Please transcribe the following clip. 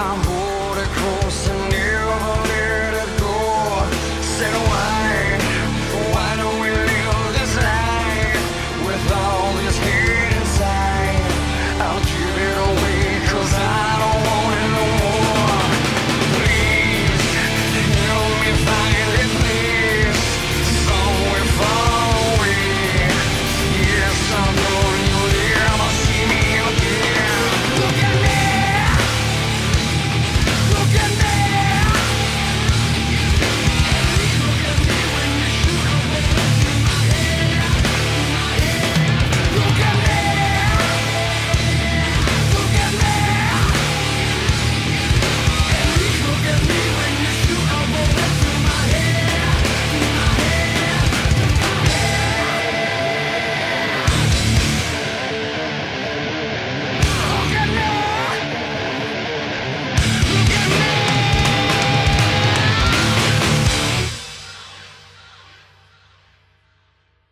I'm